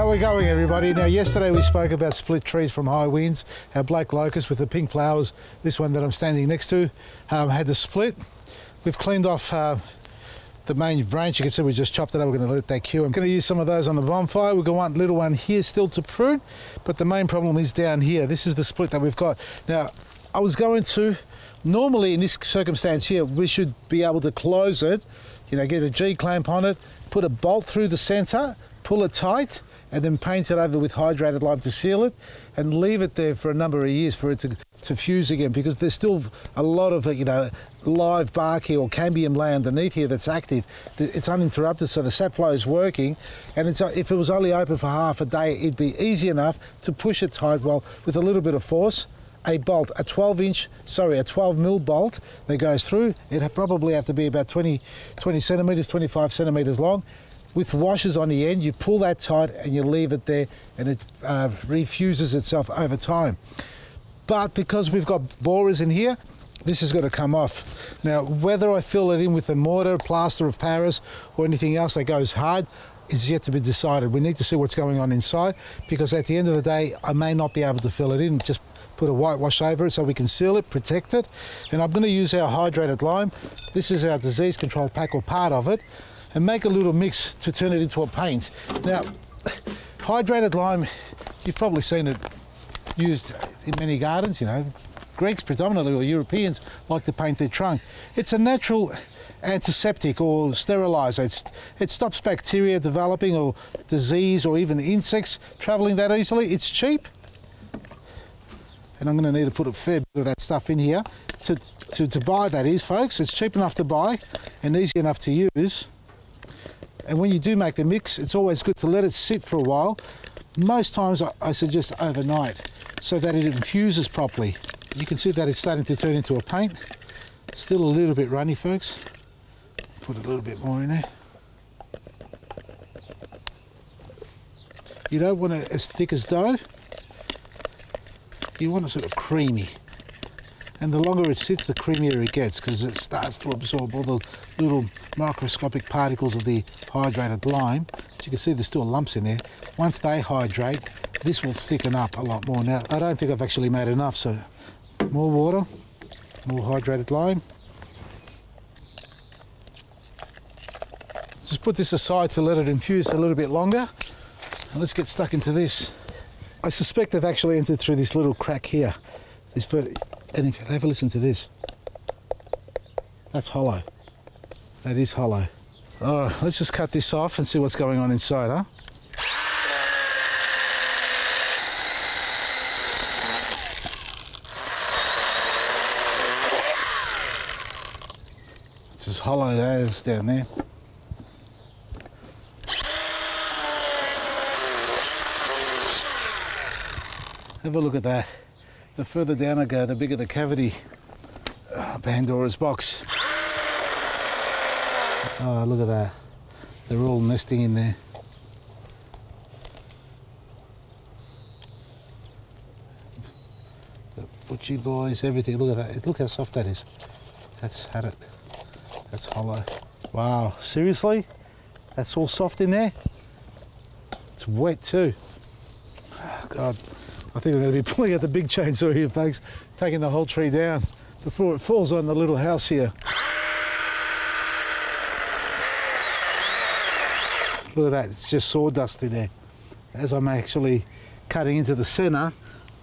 How are we going, everybody? Now, yesterday we spoke about split trees from high winds. Our black locust with the pink flowers, this one that I'm standing next to, um, had the split. We've cleaned off uh, the main branch. You can see we just chopped it up. We're going to let that cure. I'm going to use some of those on the bonfire. We've got one little one here still to prune, but the main problem is down here. This is the split that we've got. Now, I was going to, normally in this circumstance here, we should be able to close it, you know, get a G-clamp on it, put a bolt through the center, pull it tight, and then paint it over with hydrated lime to seal it and leave it there for a number of years for it to, to fuse again because there's still a lot of you know live bark here or cambium lay underneath here that's active. It's uninterrupted so the sap flow is working. And it's, if it was only open for half a day it'd be easy enough to push it tight well with a little bit of force. A bolt, a 12 inch, sorry, a 12 mil bolt that goes through. It probably have to be about 20, 20 centimeters, 25 centimeters long with washers on the end, you pull that tight and you leave it there and it uh, refuses itself over time. But because we've got borers in here, this is going to come off. Now, whether I fill it in with a mortar, plaster of Paris or anything else that goes hard is yet to be decided. We need to see what's going on inside because at the end of the day, I may not be able to fill it in. Just put a whitewash over it so we can seal it, protect it. And I'm going to use our hydrated lime. This is our disease control pack or part of it and make a little mix to turn it into a paint. Now, hydrated lime, you've probably seen it used in many gardens, you know. Greeks predominantly or Europeans like to paint their trunk. It's a natural antiseptic or sterilizer. It's, it stops bacteria developing or disease or even insects traveling that easily. It's cheap. And I'm going to need to put a fair bit of that stuff in here to, to, to buy, that is, folks. It's cheap enough to buy and easy enough to use. And when you do make the mix, it's always good to let it sit for a while. Most times I suggest overnight so that it infuses properly. You can see that it's starting to turn into a paint. Still a little bit runny, folks. Put a little bit more in there. You don't want it as thick as dough. You want it sort of creamy and the longer it sits the creamier it gets because it starts to absorb all the little microscopic particles of the hydrated lime. As you can see there's still lumps in there. Once they hydrate this will thicken up a lot more. Now I don't think I've actually made enough so more water, more hydrated lime. Just put this aside to let it infuse a little bit longer and let's get stuck into this. I suspect they've actually entered through this little crack here. This and if you have a listen to this, that's hollow. That is hollow. All right, let's just cut this off and see what's going on inside, huh? It's as hollow as down there. Have a look at that the further down I go, the bigger the cavity. Oh, Pandora's box. Oh, look at that. They're all nesting in there. The butchie boys, everything. Look at that. Look how soft that is. That's had it. That's hollow. Wow, seriously? That's all soft in there? It's wet too. Oh, God. I think I'm going to be pulling out the big chainsaw here, folks, taking the whole tree down before it falls on the little house here. Look at that, it's just sawdust in there. As I'm actually cutting into the centre,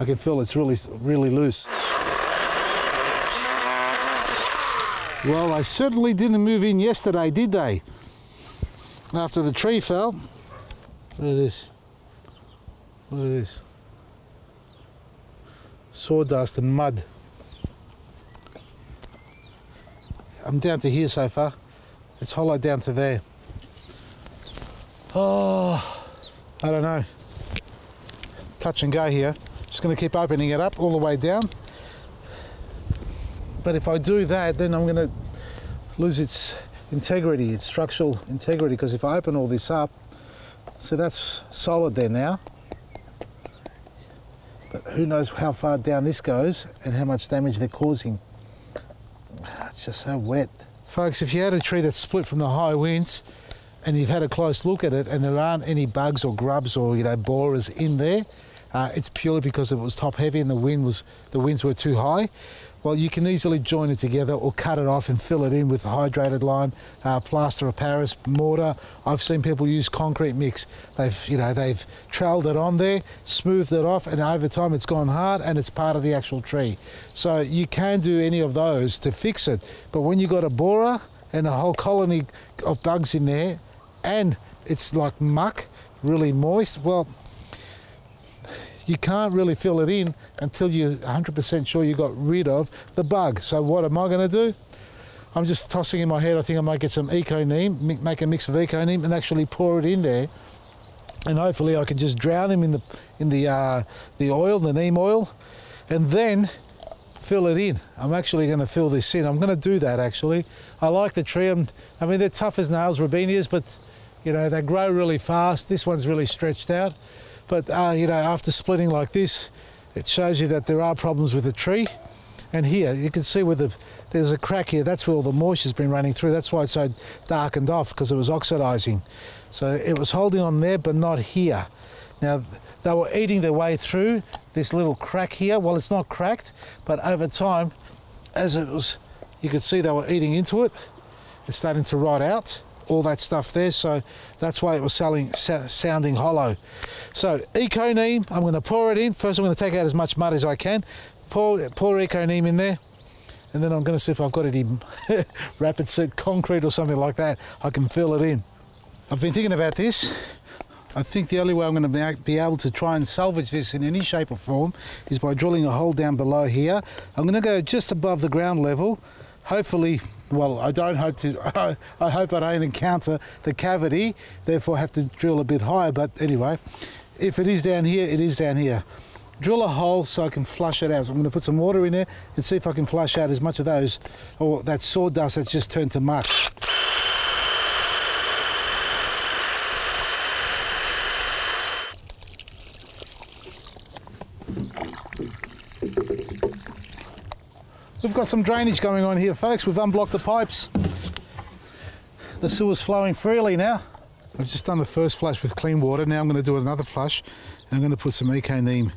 I can feel it's really, really loose. Well, they certainly didn't move in yesterday, did they? After the tree fell. Look at this. Look at this sawdust and mud. I'm down to here so far. It's hollow down to there. Oh, I don't know. Touch and go here. Just going to keep opening it up all the way down. But if I do that, then I'm going to lose its integrity, its structural integrity, because if I open all this up, so that's solid there now. But who knows how far down this goes and how much damage they're causing. It's just so wet. Folks, if you had a tree that's split from the high winds, and you've had a close look at it and there aren't any bugs or grubs or you know borers in there, uh, it's purely because it was top heavy and the wind was the winds were too high. Well, you can easily join it together or cut it off and fill it in with hydrated lime, uh, plaster of Paris, mortar. I've seen people use concrete mix. They've, you know, they've troweled it on there, smoothed it off, and over time it's gone hard and it's part of the actual tree. So you can do any of those to fix it. But when you've got a borer and a whole colony of bugs in there, and it's like muck, really moist, well, you can't really fill it in until you're 100% sure you got rid of the bug. So what am I going to do? I'm just tossing in my head, I think I might get some eco neem, make a mix of eco neem and actually pour it in there. And hopefully I can just drown them in the, in the, uh, the oil, the neem oil, and then fill it in. I'm actually going to fill this in. I'm going to do that actually. I like the tree. I'm, I mean, they're tough as nails, Robinias, but you know, they grow really fast. This one's really stretched out. But uh, you know, after splitting like this, it shows you that there are problems with the tree. And here, you can see where the, there's a crack here. That's where all the moisture's been running through. That's why it's so darkened off, because it was oxidizing. So it was holding on there, but not here. Now, they were eating their way through this little crack here. Well, it's not cracked, but over time, as it was, you could see they were eating into it. It's starting to rot out all that stuff there. So that's why it was selling, sounding hollow. So Eco Neem, I'm going to pour it in. First I'm going to take out as much mud as I can. Pour, pour Eco Neem in there. And then I'm going to see if I've got any rapid set concrete or something like that. I can fill it in. I've been thinking about this. I think the only way I'm going to be able to try and salvage this in any shape or form is by drilling a hole down below here. I'm going to go just above the ground level, hopefully well, I don't hope to, I hope I don't encounter the cavity, therefore have to drill a bit higher. But anyway, if it is down here, it is down here. Drill a hole so I can flush it out. So I'm going to put some water in there and see if I can flush out as much of those, or that sawdust that's just turned to muck. Got some drainage going on here, folks. We've unblocked the pipes. The sewer's flowing freely now. I've just done the first flush with clean water. Now I'm going to do another flush. I'm going to put some Eco Neem,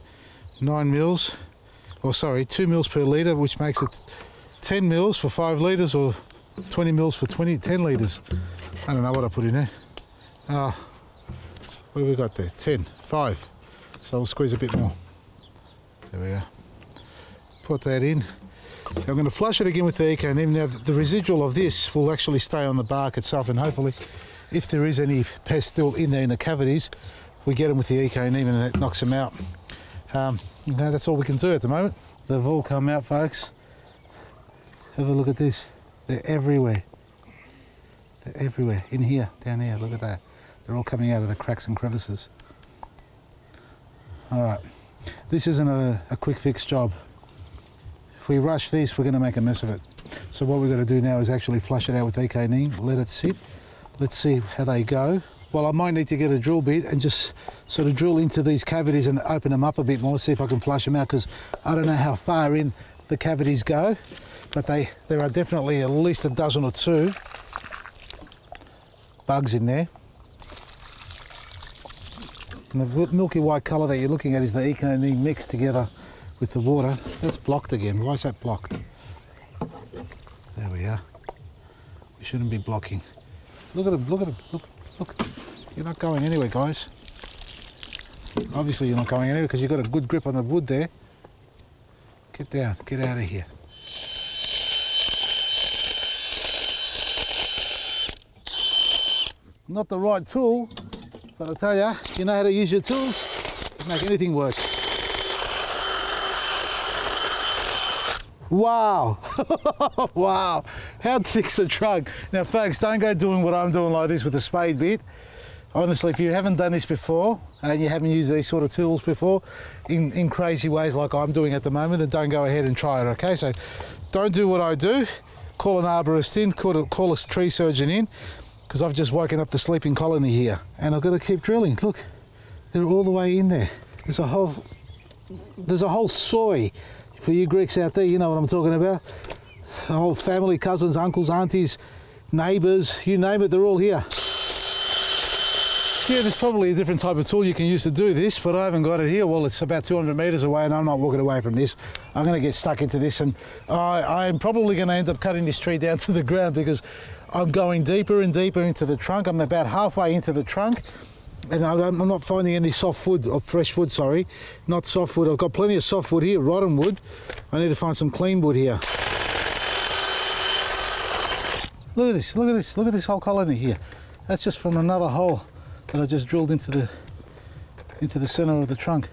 nine mils, or sorry, two mils per litre, which makes it 10 mils for five litres or 20 mils for 20, 10 litres. I don't know what I put in there. Uh, what have we got there? 10, 5. So we'll squeeze a bit more. There we go. Put that in. I'm going to flush it again with the Eco Neem. Now the residual of this will actually stay on the bark itself and hopefully if there is any pest still in there in the cavities, we get them with the Eco Neem and that knocks them out. Um, know, that's all we can do at the moment. They've all come out folks. Have a look at this. They're everywhere. They're everywhere. In here, down here, look at that. They're all coming out of the cracks and crevices. All right, this isn't a, a quick fix job. If we rush this, we're going to make a mess of it. So what we're going to do now is actually flush it out with Neem, let it sit. Let's see how they go. Well, I might need to get a drill bit and just sort of drill into these cavities and open them up a bit more, see if I can flush them out, because I don't know how far in the cavities go, but they there are definitely at least a dozen or two bugs in there. And the milky white colour that you're looking at is the Eco Neem mixed together with the water. That's blocked again. Why is that blocked? There we are. We shouldn't be blocking. Look at it, look at it, look, look. You're not going anywhere, guys. Obviously you're not going anywhere because you've got a good grip on the wood there. Get down, get out of here. Not the right tool, but I tell you, you know how to use your tools, make anything work. Wow, wow, how thick's a trunk? Now folks, don't go doing what I'm doing like this with a spade bit. Honestly, if you haven't done this before and you haven't used these sort of tools before in, in crazy ways like I'm doing at the moment, then don't go ahead and try it, okay? So don't do what I do. Call an arborist in, call a, call a tree surgeon in, because I've just woken up the sleeping colony here. And I've got to keep drilling. Look, they're all the way in there. There's a whole, there's a whole soy for you Greeks out there, you know what I'm talking about. The whole family, cousins, uncles, aunties, neighbours, you name it, they're all here. Yeah, there's probably a different type of tool you can use to do this, but I haven't got it here. Well, it's about 200 metres away and I'm not walking away from this. I'm going to get stuck into this and I, I'm probably going to end up cutting this tree down to the ground because I'm going deeper and deeper into the trunk. I'm about halfway into the trunk and I'm not finding any soft wood or fresh wood, sorry, not soft wood. I've got plenty of soft wood here, rotten wood. I need to find some clean wood here. Look at this, look at this, look at this whole colony here. That's just from another hole that I just drilled into the into the center of the trunk.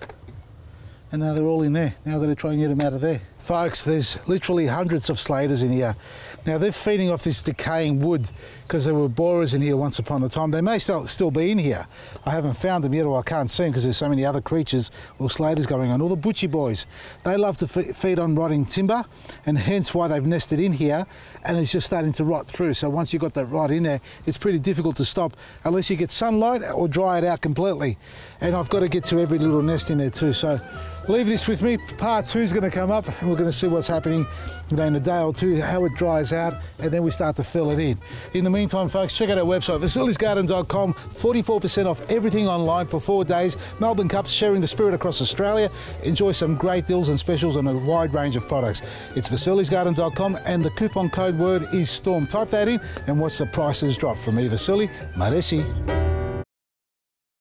And now they're all in there. Now I've got to try and get them out of there. Folks, there's literally hundreds of slaters in here. Now they're feeding off this decaying wood because there were borers in here once upon a time. They may still, still be in here. I haven't found them yet or I can't see them because there's so many other creatures or slaters going on. All the butchie boys, they love to feed on rotting timber and hence why they've nested in here and it's just starting to rot through. So once you've got that rot in there, it's pretty difficult to stop unless you get sunlight or dry it out completely. And I've got to get to every little nest in there too. So leave this with me. Part two is going to come up we're going to see what's happening you know, in a day or two, how it dries out, and then we start to fill it in. In the meantime, folks, check out our website, vasilisgarden.com. 44% off everything online for four days. Melbourne Cups sharing the spirit across Australia. Enjoy some great deals and specials on a wide range of products. It's vasilisgarden.com and the coupon code word is STORM. Type that in and watch the prices drop. From me, Vasili, Maresi.